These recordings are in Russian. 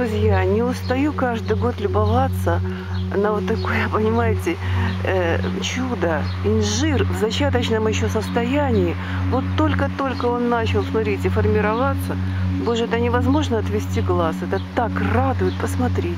Друзья, не устаю каждый год любоваться на вот такое, понимаете, э, чудо. Инжир в зачаточном еще состоянии. Вот только-только он начал, смотрите, формироваться. Боже, это невозможно отвести глаз. Это так радует, посмотрите.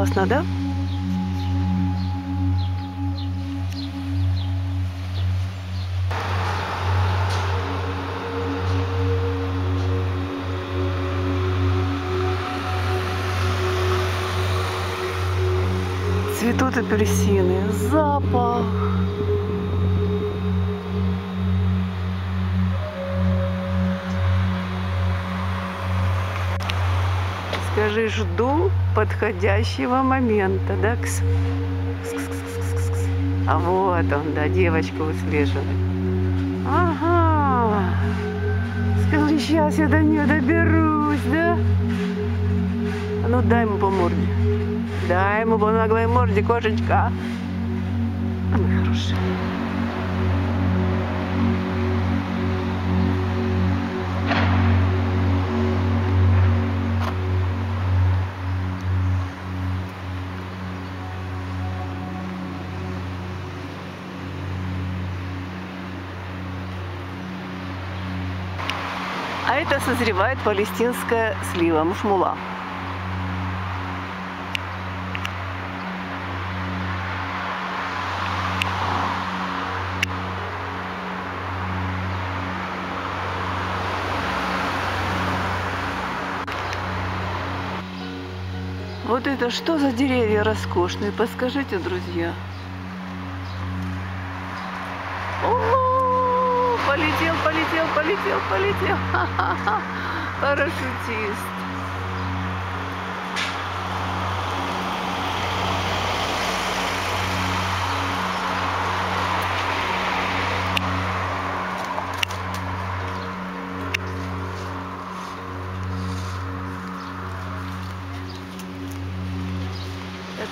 Классно, да? Цветут апельсины, запах. Скажи, жду подходящего момента, да? Кс. Кс, кс, кс, кс, кс. А вот он, да, девочку выслеживает. Ага. Скажи, сейчас я до нее доберусь, да? А ну дай ему по морде. Дай ему по наглой морде, кошечка. А мой А это созревает палестинская слива, мушмула. Вот это что за деревья роскошные? Подскажите, друзья. О, полетел, полетел, полетел. Парашютист.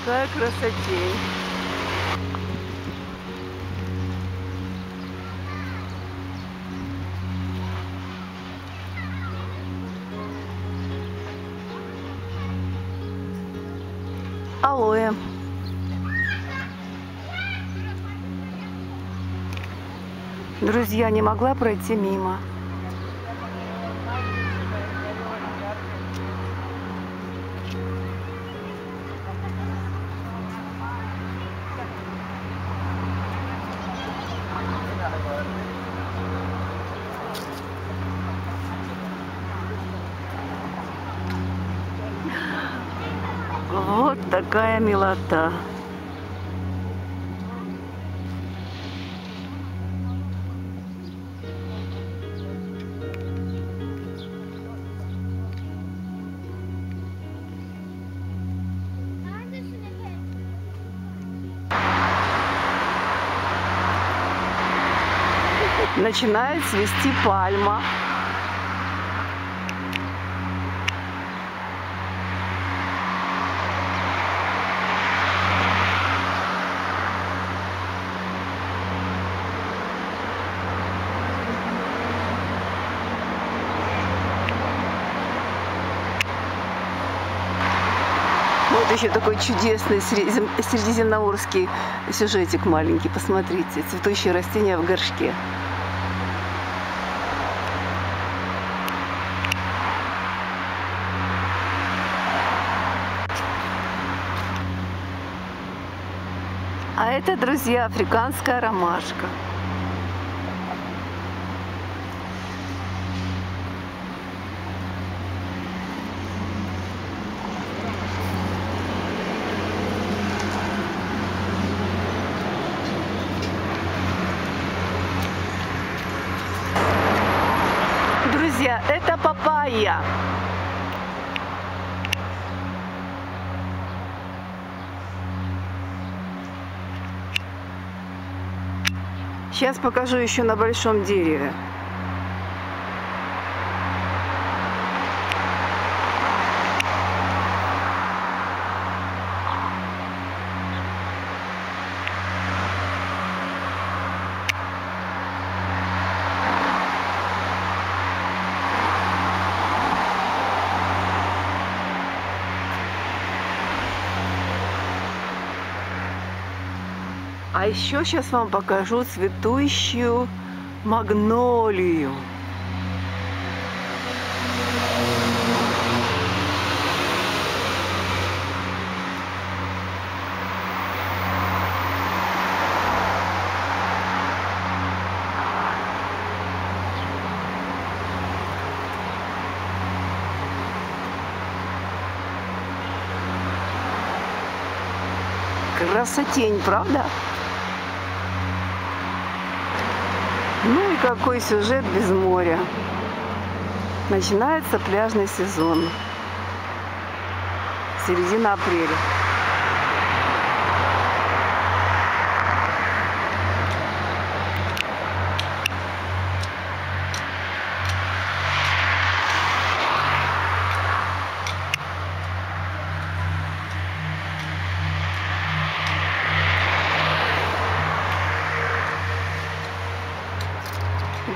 Такая красотень. Алоэ. Друзья, не могла пройти мимо. Такая милота. Начинает цвести пальма. Вот еще такой чудесный средизем- средиземноморский сюжетик маленький. Посмотрите, цветущие растения в горшке. А это, друзья, африканская ромашка. Это папайя. Сейчас покажу еще на большом дереве. А еще сейчас вам покажу цветущую магнолию. Красотень, правда? Ну и какой сюжет без моря. Начинается пляжный сезон. Середина апреля.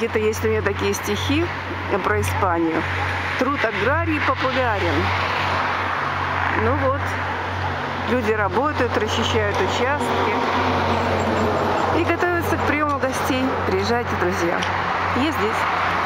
Где-то есть у меня такие стихи про Испанию. Труд аграрий популярен. Ну вот, люди работают, расчищают участки и готовятся к приему гостей. Приезжайте, друзья. Я здесь.